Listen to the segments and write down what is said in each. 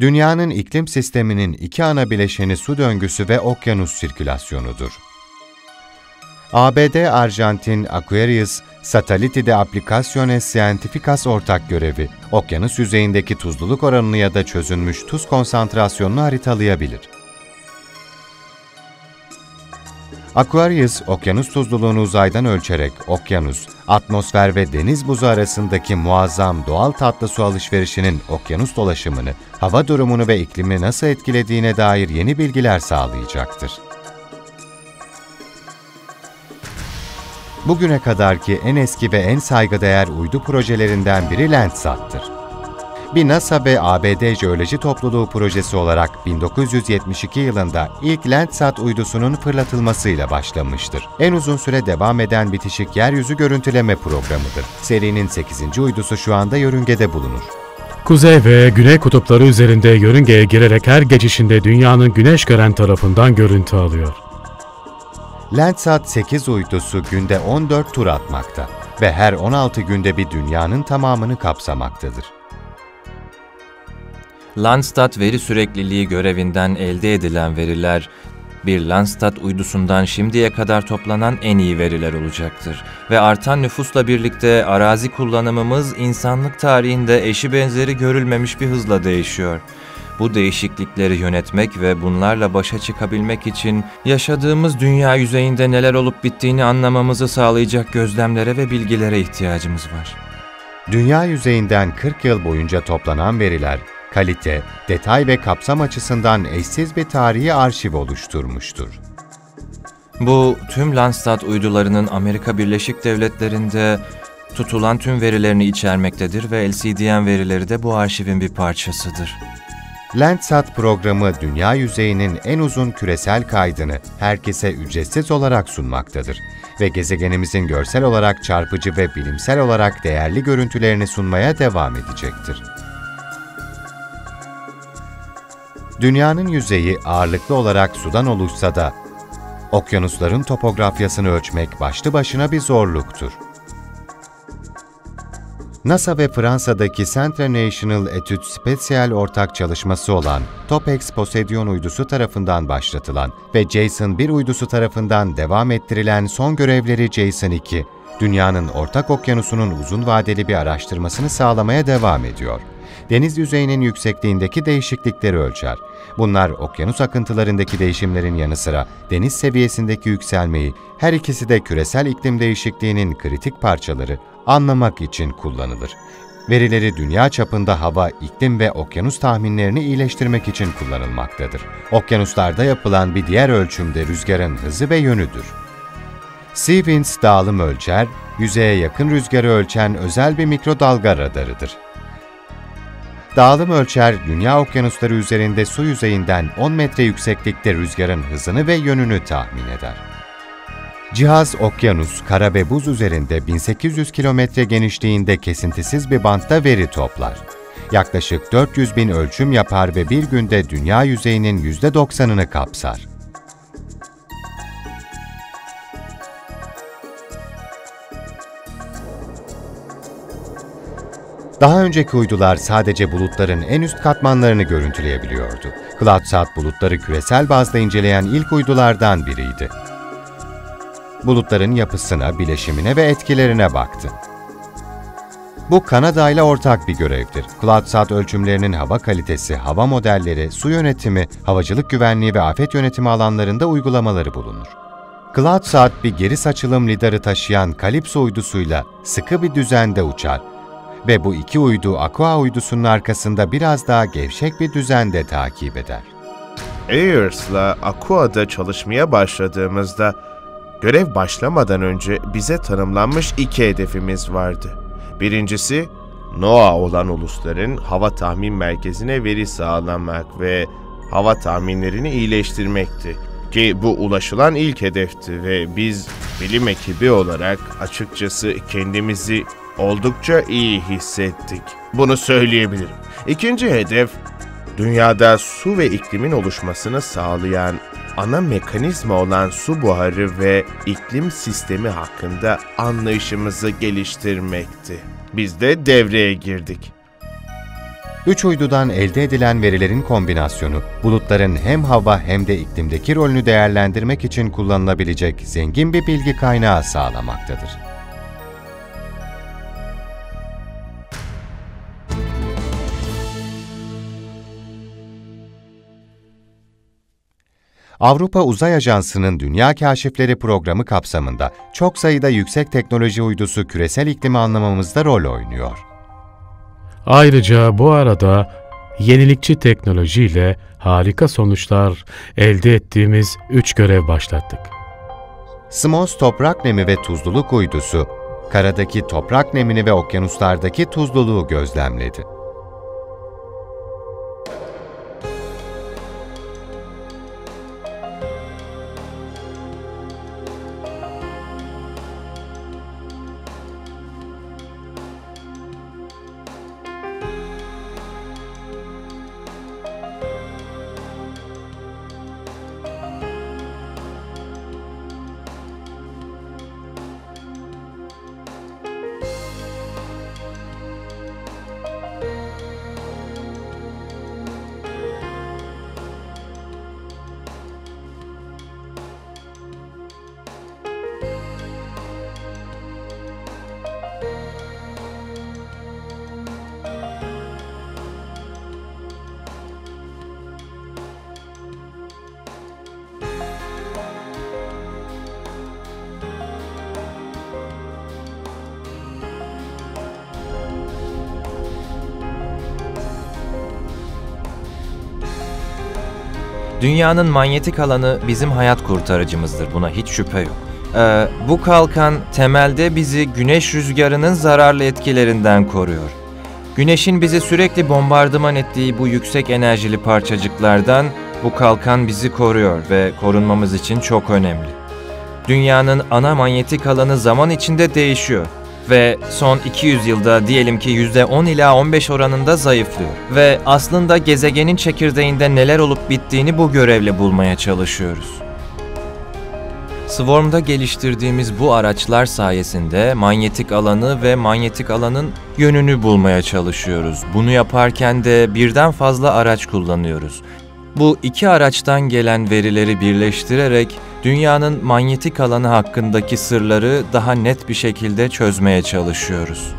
Dünyanın iklim sisteminin iki ana bileşeni su döngüsü ve okyanus sirkülasyonudur. ABD Arjantin Aquarius Satellite de Aplicaciones Científicas ortak görevi, okyanus yüzeyindeki tuzluluk oranını ya da çözünmüş tuz konsantrasyonunu haritalayabilir. Aquarius, okyanus tuzluluğunu uzaydan ölçerek okyanus, atmosfer ve deniz buzu arasındaki muazzam doğal tatlı su alışverişinin okyanus dolaşımını, hava durumunu ve iklimi nasıl etkilediğine dair yeni bilgiler sağlayacaktır. Bugüne kadarki en eski ve en saygıdeğer uydu projelerinden biri Landsat'tır. Bir NASA ve ABD Jeoloji Topluluğu projesi olarak 1972 yılında ilk Landsat uydusunun fırlatılmasıyla başlamıştır. En uzun süre devam eden bitişik yeryüzü görüntüleme programıdır. Serinin 8. uydusu şu anda yörüngede bulunur. Kuzey ve güney kutupları üzerinde yörüngeye girerek her geçişinde dünyanın güneş gören tarafından görüntü alıyor. Landsat 8 uydusu günde 14 tur atmakta ve her 16 günde bir dünyanın tamamını kapsamaktadır. Landsat veri sürekliliği görevinden elde edilen veriler, bir Landsat uydusundan şimdiye kadar toplanan en iyi veriler olacaktır. Ve artan nüfusla birlikte arazi kullanımımız insanlık tarihinde eşi benzeri görülmemiş bir hızla değişiyor. Bu değişiklikleri yönetmek ve bunlarla başa çıkabilmek için yaşadığımız dünya yüzeyinde neler olup bittiğini anlamamızı sağlayacak gözlemlere ve bilgilere ihtiyacımız var. Dünya yüzeyinden 40 yıl boyunca toplanan veriler, kalite, detay ve kapsam açısından eşsiz bir tarihi arşiv oluşturmuştur. Bu tüm Landsat uydularının Amerika Birleşik Devletleri'nde tutulan tüm verilerini içermektedir ve LCDN verileri de bu arşivin bir parçasıdır. Landsat programı dünya yüzeyinin en uzun küresel kaydını herkese ücretsiz olarak sunmaktadır ve gezegenimizin görsel olarak çarpıcı ve bilimsel olarak değerli görüntülerini sunmaya devam edecektir. Dünyanın yüzeyi ağırlıklı olarak sudan oluşsa da, okyanusların topografyasını ölçmek başlı başına bir zorluktur. NASA ve Fransa'daki Centre National Etudes Spatiales ortak çalışması olan TOPEX Poseidon uydusu tarafından başlatılan ve Jason 1 uydusu tarafından devam ettirilen son görevleri Jason 2, dünyanın ortak okyanusunun uzun vadeli bir araştırmasını sağlamaya devam ediyor. Deniz yüzeyinin yüksekliğindeki değişiklikleri ölçer. Bunlar okyanus akıntılarındaki değişimlerin yanı sıra deniz seviyesindeki yükselmeyi, her ikisi de küresel iklim değişikliğinin kritik parçaları, anlamak için kullanılır. Verileri dünya çapında hava, iklim ve okyanus tahminlerini iyileştirmek için kullanılmaktadır. Okyanuslarda yapılan bir diğer ölçüm de rüzgarın hızı ve yönüdür. Seawinds dağılım ölçer, yüzeye yakın rüzgarı ölçen özel bir mikrodalga radarıdır. Dağılım ölçer, dünya okyanusları üzerinde su yüzeyinden 10 metre yükseklikte rüzgarın hızını ve yönünü tahmin eder. Cihaz okyanus, kara ve buz üzerinde 1800 kilometre genişliğinde kesintisiz bir bantta veri toplar. Yaklaşık 400 bin ölçüm yapar ve bir günde dünya yüzeyinin %90'ını kapsar. Daha önceki uydular sadece bulutların en üst katmanlarını görüntüleyebiliyordu. CloudSat bulutları küresel bazda inceleyen ilk uydulardan biriydi. Bulutların yapısına, bileşimine ve etkilerine baktı. Bu Kanada ile ortak bir görevdir. CloudSat ölçümlerinin hava kalitesi, hava modelleri, su yönetimi, havacılık güvenliği ve afet yönetimi alanlarında uygulamaları bulunur. CloudSat bir geri saçılım lidarı taşıyan Calypso uydusuyla sıkı bir düzende uçar ve bu iki uydu Aqua uydusunun arkasında biraz daha gevşek bir düzende takip eder. Ayers'la Aqua'da çalışmaya başladığımızda görev başlamadan önce bize tanımlanmış iki hedefimiz vardı. Birincisi, NOAA olan ulusların hava tahmin merkezine veri sağlamak ve hava tahminlerini iyileştirmekti. Ki bu ulaşılan ilk hedefti ve biz bilim ekibi olarak açıkçası kendimizi oldukça iyi hissettik. Bunu söyleyebilirim. İkinci hedef, dünyada su ve iklimin oluşmasını sağlayan ana mekanizma olan su buharı ve iklim sistemi hakkında anlayışımızı geliştirmekti. Biz de devreye girdik. Üç uydudan elde edilen verilerin kombinasyonu, bulutların hem hava hem de iklimdeki rolünü değerlendirmek için kullanılabilecek zengin bir bilgi kaynağı sağlamaktadır. Avrupa Uzay Ajansı'nın Dünya Kaşifleri programı kapsamında çok sayıda yüksek teknoloji uydusu küresel iklimi anlamamızda rol oynuyor. Ayrıca bu arada yenilikçi teknolojiyle harika sonuçlar elde ettiğimiz üç görev başlattık. SMOS toprak nemi ve tuzluluk uydusu, karadaki toprak nemini ve okyanuslardaki tuzluluğu gözlemledi. Dünyanın manyetik alanı bizim hayat kurtarıcımızdır. Buna hiç şüphe yok. Ee, bu kalkan temelde bizi güneş rüzgarının zararlı etkilerinden koruyor. Güneşin bizi sürekli bombardıman ettiği bu yüksek enerjili parçacıklardan bu kalkan bizi koruyor ve korunmamız için çok önemli. Dünyanın ana manyetik alanı zaman içinde değişiyor ve son 200 yılda diyelim ki %10 ila 15 oranında zayıflıyor. Ve aslında gezegenin çekirdeğinde neler olup bittiğini bu görevle bulmaya çalışıyoruz. Swarm'da geliştirdiğimiz bu araçlar sayesinde manyetik alanı ve manyetik alanın yönünü bulmaya çalışıyoruz. Bunu yaparken de birden fazla araç kullanıyoruz. Bu iki araçtan gelen verileri birleştirerek dünyanın manyetik alanı hakkındaki sırları daha net bir şekilde çözmeye çalışıyoruz.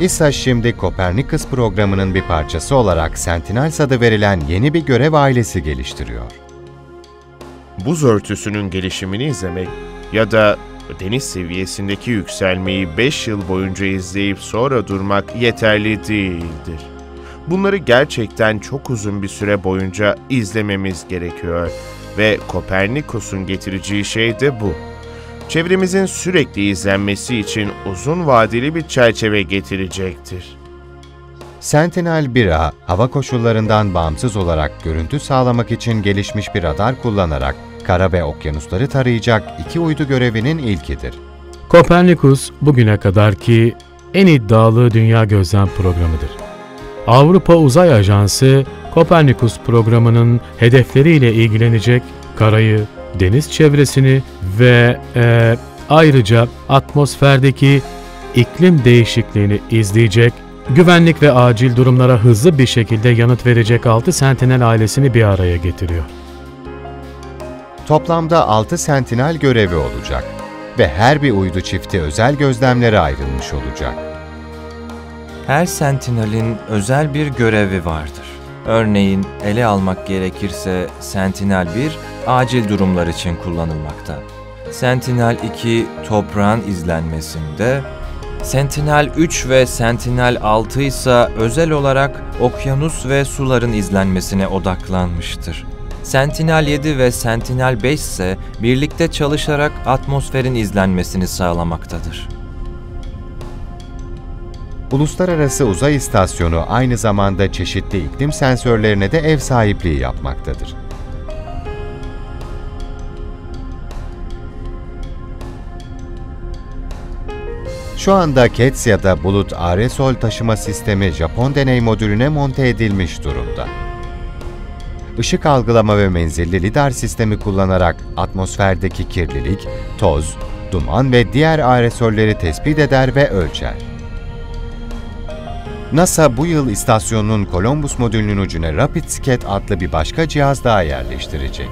İSA şimdi Kopernikus programının bir parçası olarak Sentinels adı verilen yeni bir görev ailesi geliştiriyor. Buz örtüsünün gelişimini izlemek ya da deniz seviyesindeki yükselmeyi 5 yıl boyunca izleyip sonra durmak yeterli değildir. Bunları gerçekten çok uzun bir süre boyunca izlememiz gerekiyor ve Kopernikus'un getireceği şey de bu. Çevremizin sürekli izlenmesi için uzun vadeli bir çerçeve getirecektir. Sentinel-1A, hava koşullarından bağımsız olarak görüntü sağlamak için gelişmiş bir radar kullanarak kara ve okyanusları tarayacak iki uydu görevinin ilkidir. Kopernikus bugüne kadarki en iddialı dünya gözlem programıdır. Avrupa Uzay Ajansı, Kopernikus programının hedefleriyle ilgilenecek karayı, deniz çevresini ve e, ayrıca atmosferdeki iklim değişikliğini izleyecek, güvenlik ve acil durumlara hızlı bir şekilde yanıt verecek 6 Sentinel ailesini bir araya getiriyor. Toplamda 6 sentinel görevi olacak ve her bir uydu çifti özel gözlemlere ayrılmış olacak. Her sentinelin özel bir görevi vardır. Örneğin ele almak gerekirse Sentinel 1 acil durumlar için kullanılmakta. Sentinel 2 toprağın izlenmesinde, Sentinel 3 ve Sentinel 6 ise özel olarak okyanus ve suların izlenmesine odaklanmıştır. Sentinel 7 ve Sentinel 5 ise birlikte çalışarak atmosferin izlenmesini sağlamaktadır. Uluslararası Uzay İstasyonu aynı zamanda çeşitli iklim sensörlerine de ev sahipliği yapmaktadır. Şu anda Ketsya'da bulut aerosol taşıma sistemi Japon deney modülüne monte edilmiş durumda. Işık algılama ve menzilli lidar sistemi kullanarak atmosferdeki kirlilik, toz, duman ve diğer aerosölleri tespit eder ve ölçer. NASA bu yıl istasyonun Columbus modülünün ucuna Rapid Scat adlı bir başka cihaz daha yerleştirecek.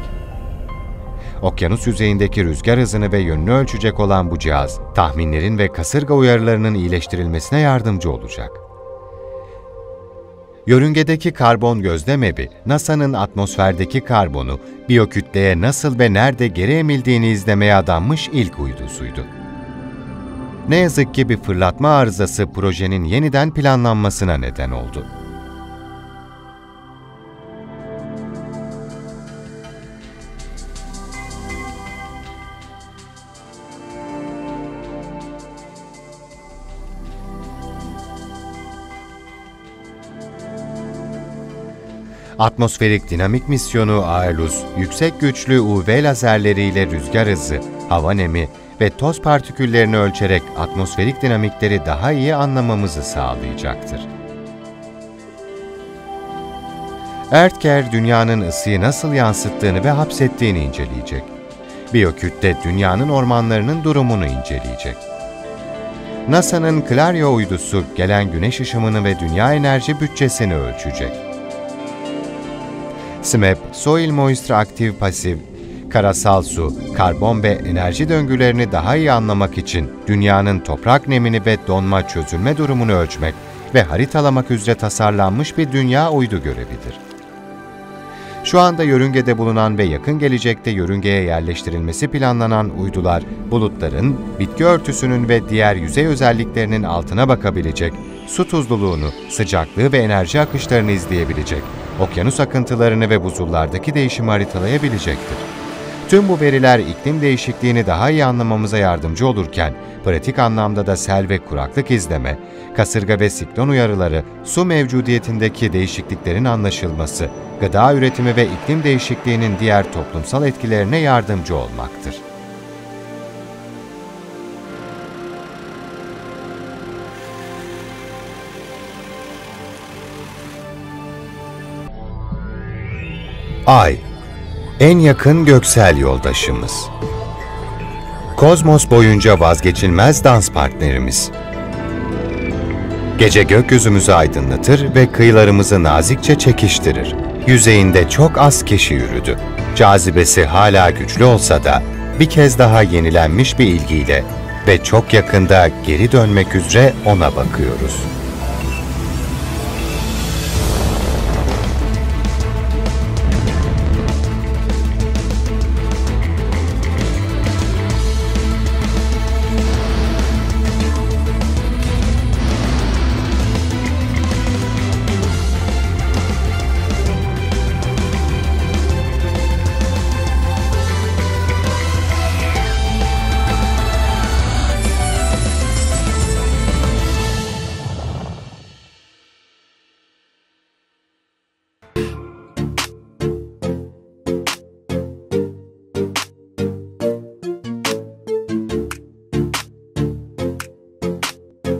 Okyanus yüzeyindeki rüzgar hızını ve yönünü ölçecek olan bu cihaz, tahminlerin ve kasırga uyarılarının iyileştirilmesine yardımcı olacak. Yörüngedeki karbon gözlem evi, NASA'nın atmosferdeki karbonu biyokütleye nasıl ve nerede geri emildiğini izlemeye adanmış ilk uydusuydu. Ne yazık ki bir fırlatma arızası projenin yeniden planlanmasına neden oldu. Atmosferik dinamik misyonu AELUS, yüksek güçlü UV lazerleriyle rüzgar hızı, hava nemi ve toz partiküllerini ölçerek atmosferik dinamikleri daha iyi anlamamızı sağlayacaktır. EarthCare, dünyanın ısıyı nasıl yansıttığını ve hapsettiğini inceleyecek. Biyokütle dünyanın ormanlarının durumunu inceleyecek. NASA'nın Clario uydusu gelen güneş ışımını ve dünya enerji bütçesini ölçecek. SMAP, Soil Moisture Active Pasif, karasal su, karbon ve enerji döngülerini daha iyi anlamak için dünyanın toprak nemini ve donma çözülme durumunu ölçmek ve haritalamak üzere tasarlanmış bir dünya uydu görevidir. Şu anda yörüngede bulunan ve yakın gelecekte yörüngeye yerleştirilmesi planlanan uydular, bulutların, bitki örtüsünün ve diğer yüzey özelliklerinin altına bakabilecek, su tuzluluğunu, sıcaklığı ve enerji akışlarını izleyebilecek, okyanus akıntılarını ve buzullardaki değişimi haritalayabilecektir. Tüm bu veriler iklim değişikliğini daha iyi anlamamıza yardımcı olurken, pratik anlamda da sel ve kuraklık izleme, kasırga ve siklon uyarıları, su mevcudiyetindeki değişikliklerin anlaşılması, gıda üretimi ve iklim değişikliğinin diğer toplumsal etkilerine yardımcı olmaktır. Ay en yakın göksel yoldaşımız. Kozmos boyunca vazgeçilmez dans partnerimiz. Gece gökyüzümüzü aydınlatır ve kıyılarımızı nazikçe çekiştirir. Yüzeyinde çok az kişi yürüdü. Cazibesi hala güçlü olsa da bir kez daha yenilenmiş bir ilgiyle ve çok yakında geri dönmek üzere ona bakıyoruz.